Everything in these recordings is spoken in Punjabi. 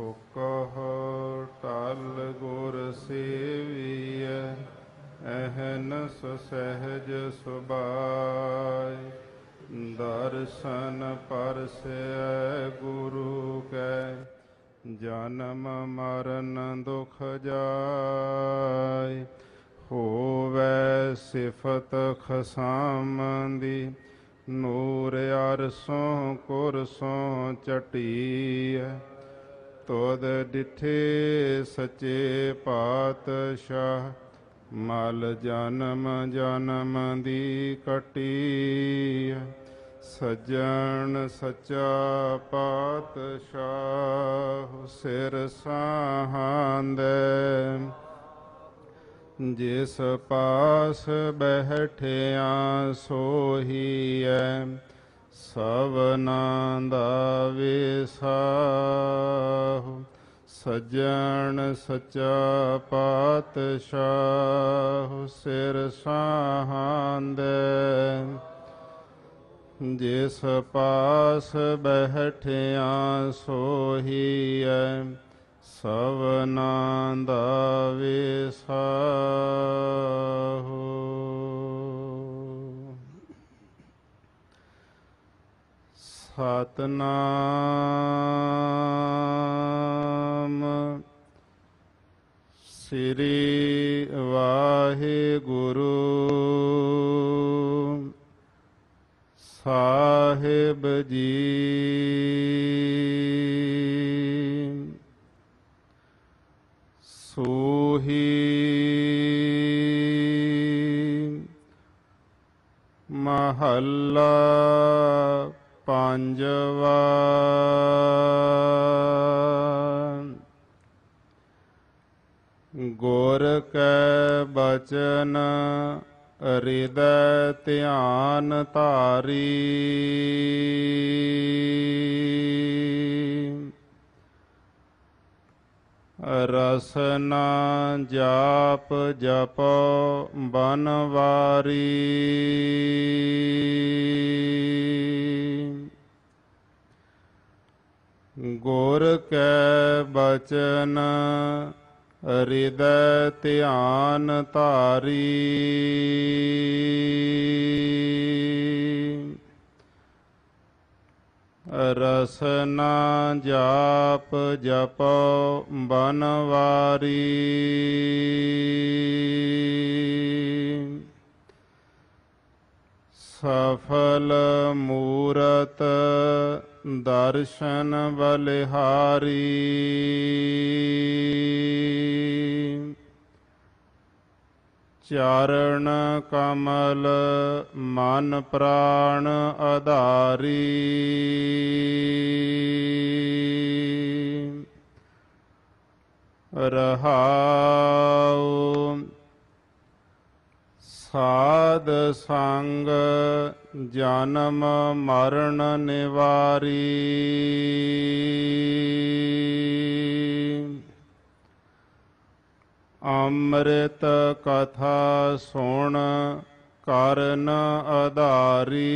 ਸੁਕਹ ਟਲ ਗੁਰ ਸੇਵੀਐ ਅਹਨਸ ਸਹਿਜ ਸੁਬਾਈ ਦਰਸ਼ਨ ਪਰਸੈ ਗੁਰੂ ਕੈ, ਜਨਮ ਮਰਨ ਦੁਖ ਜਾਏ ਹੋਵੇ ਸਿਫਤ ਖਸਾਮੰਦੀ ਨੂਰ ਅਰਸੋਂ ਕੁਰਸੋਂ ਚਟੀਐ ਤੋਦ ਡਿਠੇ ਸੱਚੇ ਪਾਤਸ਼ਾਹ, ਮਲ ਜਨਮ ਜਨਮ ਦੀ ਕਟੀ ਸਜਣ ਸੱਚਾ ਪਾਤਸ਼ਾਹ ਸਿਰ ਸਾਹਾਂਦੇ ਜਿਸ ਪਾਸ ਬਹਿਠਿਆ ਸੋਹੀਐ ਸਵਨਾ ਦਾ ਵਿਸਾਹ। ਸਜਣ ਸਚਾ ਪਾਤਸ਼ਾਹ ਸਿਰ ਸਾਹਾਂਦੇ। ਜਿਸ ਪਾਸ ਬਹਿਠਿਆ ਸੋਹੀਐ ਸਵਨਾ ਦਾ ਵਿਸਾਹੋ ਸਤਨਾਮ ਸ੍ਰੀ ਵਾਹਿਗੁਰੂ। ਸਾਹਿਬ ਜੀ। ਸੂਹੀ ਮਹੱਲਾ ਪੰਜਵਾ ਗੁਰ ਕੈ ਬਚਨ ਹਿਰਦੈ ਧਿਆਨ ਧਾਰੀ ਰਸਨਾ ਜਾਪ ਜਪੋ ਬਨਵਾਰੀ। ਗੁਰ ਕੈ ਬਚਨ ਹਿਰਦੈ ਧਿਆਨ ਧਾਰੀ। ਰਸਨਾ ਜਾਪ ਜਪੋ ਬਨਵਾਰੀ। ਸਫਲ ਮੂਰਤ ਦਰਸ਼ਨ ਬਲਿਹਾਰੀ। ਚਰਨ ਕਮਲ ਮਨ ਪ੍ਰਾਣ ਆਧਾਰੀ ਰਹਾਉ ਸਾਧ ਸੰਗ ਜਨਮ ਮਰਨ ਨਿਵਾਰੀ। ਅੰਮ੍ਰਿਤ ਕਥਾ ਸੁਣ ਕਰਨ ਆਧਾਰੀ।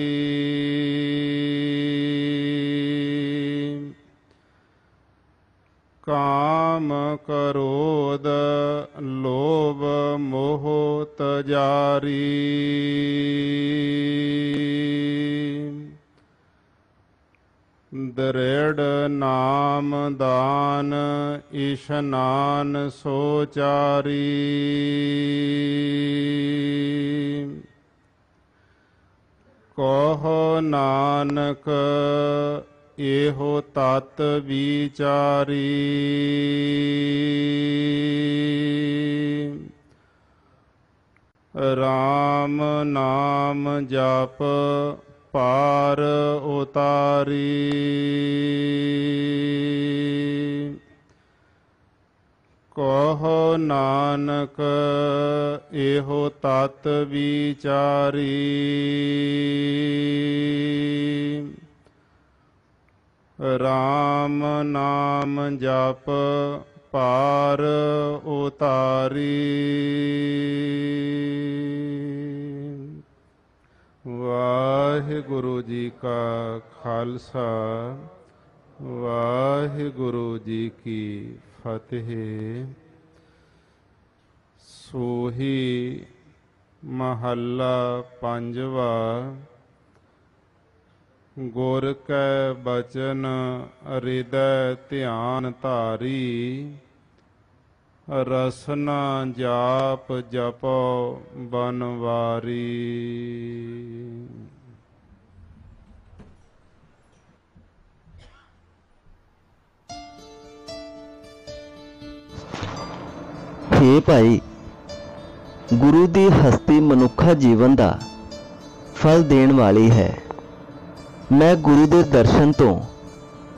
ਕਾਮ ਕਰੋਦ ਲੋਭ ਮੋਹ ਤਜਾਰੀ। ਦ੍ਰਿੜ ਨਾਮ ਦਾਨ ਇਸ਼ਨਾਨ ਸੋਚਾਰੀ। ਕਹੋ ਨਾਨਕ ਇਹੋ ਤਤ ਵਿਚਾਰੀ। RAM ਨਾਮ ਜਪ ਪਾਰ ਉਤਾਰੀ। ਕਹੋ ਨਾਨਕ ਇਹੋ ਤਤ ਵਿਚਾਰੀ। RAM ਨਾਮ ਜਪ ਪਾਰ ਉਤਾਰੀ। ਵਾਹਿਗੁਰੂ ਜੀ ਕਾ ਖਾਲਸਾ, ਵਾਹਿਗੁਰੂ ਜੀ ਕੀ ਫਤਿਹ। ਸੋਹੀ ਮਹੱਲਾ ਪੰਜਵਾ, ਗੁਰ ਕੈ ਬਚਨ, ਹਿਰਦੈ ਧਿਆਨ ਧਾਰੀ। ਰਸਨਾ ਜਾਪ ਜਪੋ ਬਨਵਾਰੀ। ਹੇ ਭਾਈ, ਗੁਰੂ ਦੀ ਹਸਤੀ ਮਨੁੱਖਾ ਜੀਵਨ ਦਾ ਫਲ ਦੇਣ ਵਾਲੀ ਹੈ। ਮੈਂ ਗੁਰੂ ਦੇ ਦਰਸ਼ਨ ਤੋਂ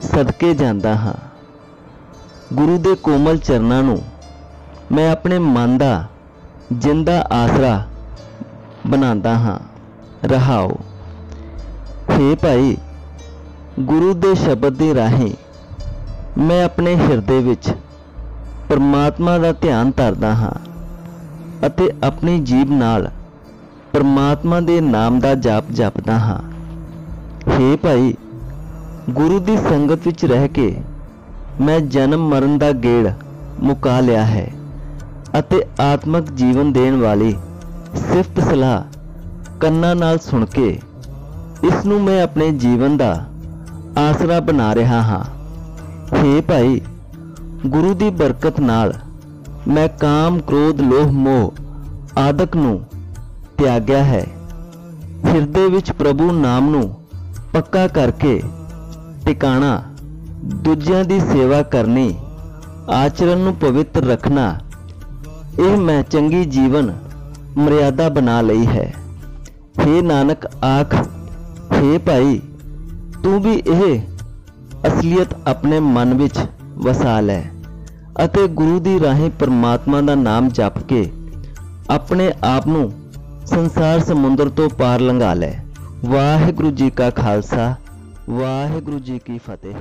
ਸਦਕੇ ਜਾਂਦਾ ਹਾਂ। ਗੁਰੂ ਦੇ ਕੋਮਲ ਚਰਨਾਂ ਨੂੰ ਮੈਂ ਆਪਣੇ ਮਨ ਦਾ ਜਿੰਦਾ ਆਸਰਾ ਬਣਾਉਂਦਾ ਹਾਂ। ਰਹਾਓ। ਹੇ ਭਾਈ, ਗੁਰੂ ਦੇ ਸ਼ਬਦ ਦੇ ਰਾਹੀਂ ਮੈਂ ਆਪਣੇ ਹਿਰਦੇ ਵਿੱਚ ਪਰਮਾਤਮਾ ਦਾ ਧਿਆਨ ਧਰਦਾ ਹਾਂ ਅਤੇ ਆਪਣੀ ਜੀਭ ਨਾਲ ਪਰਮਾਤਮਾ ਦੇ ਨਾਮ ਦਾ ਜਾਪ ਜਪਦਾ ਹਾਂ। ਹੇ ਭਾਈ, ਗੁਰੂ ਦੀ ਸੰਗਤ ਵਿੱਚ ਰਹਿ ਕੇ ਮੈਂ ਜਨਮ ਮਰਨ ਦਾ ਗੇੜ ਮੁਕਾ ਲਿਆ ਹੈ। ਅਤੇ ਆਤਮਿਕ ਜੀਵਨ ਦੇਣ ਵਾਲੀ ਸਿਫਤ ਸਲਾਹ ਕੰਨਾਂ ਨਾਲ ਸੁਣ ਕੇ ਇਸ ਨੂੰ ਮੈਂ ਆਪਣੇ ਜੀਵਨ ਦਾ ਆਸਰਾ ਬਣਾ ਰਿਹਾ ਹਾਂ। ਹੇ ਭਾਈ, ਗੁਰੂ ਦੀ ਬਰਕਤ ਨਾਲ ਮੈਂ ਕਾਮ, ਕ੍ਰੋਧ, ਲੋਭ, ਮੋਹ ਆਦਿਕ ਨੂੰ ਤਿਆਗਿਆ ਹੈ। ਹਿਰਦੇ ਵਿੱਚ ਪ੍ਰਭੂ ਨਾਮ ਨੂੰ ਪੱਕਾ ਕਰਕੇ ਟਿਕਾਣਾ, ਦੂਜਿਆਂ ਦੀ ਸੇਵਾ ਕਰਨੀ, ਆਚਰਣ ਨੂੰ ਪਵਿੱਤਰ ਰੱਖਣਾ ਇਹ ਮੈਂ ਚੰਗੀ ਜੀਵਨ ਮਰਿਆਦਾ ਬਣਾ ਲਈ ਹੈ। हे ਨਾਨਕ ਆਖ हे ਭਾਈ, ਤੂੰ ਵੀ ਇਹ ਅਸਲੀਅਤ ਆਪਣੇ ਮਨ ਵਿੱਚ ਵਸਾ ਲੈ ਅਤੇ ਗੁਰੂ ਦੀ ਰਾਹੀਂ ਪਰਮਾਤਮਾ ਦਾ ਨਾਮ ਜਪ ਕੇ ਆਪਣੇ ਆਪ ਨੂੰ ਸੰਸਾਰ ਸਮੁੰਦਰ ਤੋਂ ਪਾਰ ਲੰਘਾ ਲੈ। ਵਾਹਿਗੁਰੂ ਜੀ ਕਾ ਖਾਲਸਾ, ਵਾਹਿਗੁਰੂ ਜੀ ਕੀ ਫਤਿਹ।